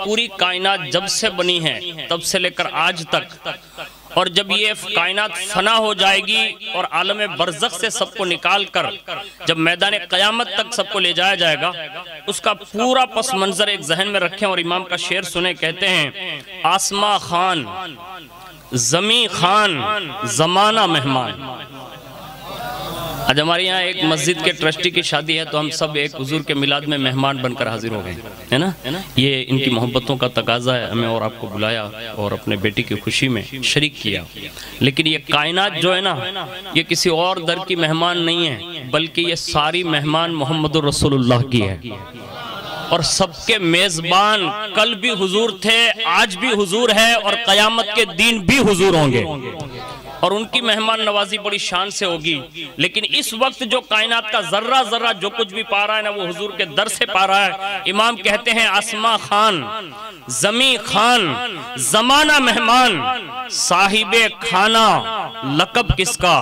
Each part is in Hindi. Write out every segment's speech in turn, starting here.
पूरी कायनात जब से बनी है, तब से लेकर आज तक। और जब ये कायनात फना हो जाएगी और आलम बरजक से सबको निकाल कर जब मैदान क़यामत तक सबको ले जाया जाएगा, उसका पूरा पस मंजर एक जहन में रखें और इमाम का शेर सुने, कहते हैं, आसमा खान, जमी खान, जमाना मेहमान। आज हमारे यहाँ एक मस्जिद के ट्रस्टी की शादी है तो हम सब एक हजूर के मिलाद में मेहमान बनकर हाजिर हो गए है ना? ये इनकी मोहब्बतों का तकाजा है, हमें और आपको बुलाया और अपने बेटी की खुशी में शरीक किया। लेकिन ये कायनात जो है ना, ये किसी और दर की मेहमान नहीं है, बल्कि ये सारी मेहमान मोहम्मद रसूलुल्लाह की है। और सबके मेजबान कल भी हुजूर थे, आज भी हुजूर है और कयामत के दिन भी हुजूर होंगे। और उनकी मेहमान नवाजी बड़ी शान से होगी। लेकिन इस वक्त जो कायनात का जर्रा जर्रा जो कुछ भी पा रहा है ना, वो हुजूर के दर से पा रहा है। इमाम कहते हैं, आसमा खान, जमी खान, जमाना मेहमान, साहिब खाना लकब किसका?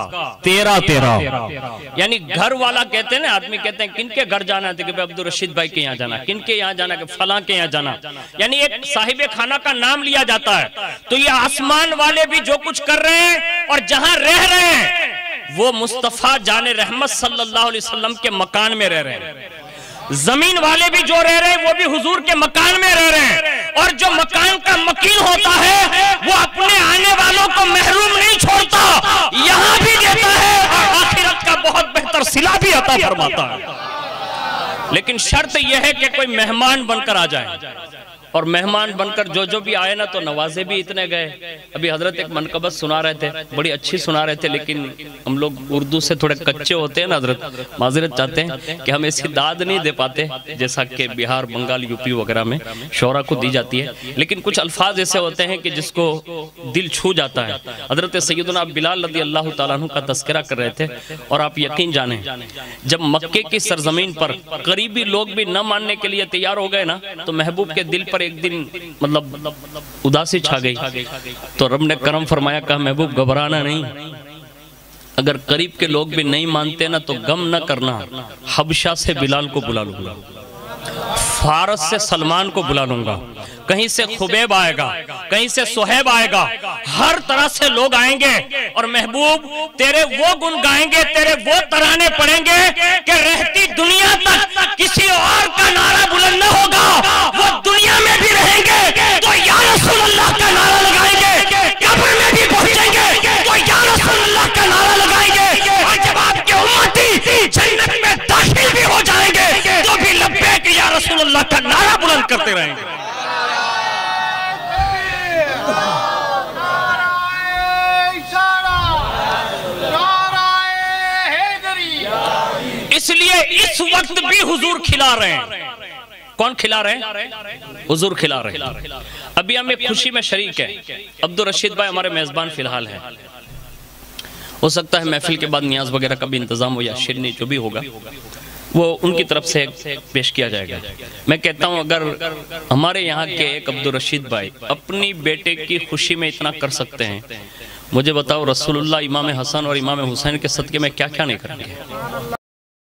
तेरा तेरा यानी घर वाला कहते हैं ना आदमी कहते हैं किनके घर जाना है? कि अब्दुल रशीद भाई के यहाँ जाना किनके यहाँ जाना कि फला के यहाँ जाना यानी एक साहिब खाना का नाम लिया जाता है। तो ये आसमान वाले भी जो कुछ कर रहे हैं और जहाँ रह रहे हैं वो मुस्तफ़ा जान रहमत सल्लल्लाहु अलैहि वसल्लम के मकान में रह रहे हैं। ज़मीन वाले भी जो रह रहे हैं वो भी हुजूर के मकान में रह रहे हैं। और जो मकान का मकीन होता है वो अपने आने वालों को महरूम नहीं छोड़ता यहाँ भी देता है और आखिरत का बहुत बेहतर सिला भी अता फरमाता है। लेकिन शर्त यह है कि कोई मेहमान बनकर आ जाए। और मेहमान बनकर जो जो भी आए ना तो नवाजे भी इतने गए। अभी हज़रत एक मनकबत सुना रहे थे, बड़ी अच्छी सुना रहे थे, लेकिन हम लोग उर्दू से थोड़े कच्चे होते हैं ना हज़रत। माजरत चाहते हैं कि हम ऐसी दाद नहीं दे पाते, जैसा कि बिहार, बंगाल, यूपी वगैरह में शोरा को दी जाती है। लेकिन कुछ अल्फाज ऐसे होते हैं कि जिसको दिल छू जाता है। हज़रत सैदना बिलाल रदी अल्लाह तु का तस्करा कर रहे थे, और आप यकीन जाने, जब मक्के की सरजमीन पर करीबी लोग भी न मानने के लिए तैयार हो गए ना तो महबूब के दिल पर पर एक दिन मतलब उदासी छा गई। तो रब ने करम फरमाया, कहा, महबूब, घबराना नहीं। अगर करीब के लोग भी नहीं मानते ना तो गम न करना। हबशा से बिलाल को बुला लूँगा। फारस से सलमान को बुला लूँगा। कहीं से खुबेब आएगा, कहीं से सुहेब आएगा। हर तरह से लोग आएँगे और महबूब, तेरे वो गुण गाएँगे, तेरे वो तराने पड़ेंगे कि रहती रसूलुल्लाह का नारा बुलंद करते रहेंगे इसलिए इस वक्त भी हुजूर खिला रहे हैं। कौन खिला रहे हैं? हुजूर खिला रहे हैं। अभी हम खुशी में शरीक है। अब्दुल रशीद भाई हमारे मेजबान फ़िलहाल हैं। हो सकता है महफिल के बाद न्याज वगैरह का भी इंतज़ाम हो या शिरनी, जो भी होगा। वो उनकी तरफ़ से पेश किया जाएगा। मैं कहता हूँ, अगर हमारे यहाँ के एक अब्दुल रशीद भाई अपनी बेटे की खुशी में इतना कर सकते हैं, मुझे बताओ, रसूलुल्लाह, इमाम हसन और इमाम हुसैन के सदके में क्या क्या नहीं करेंगे?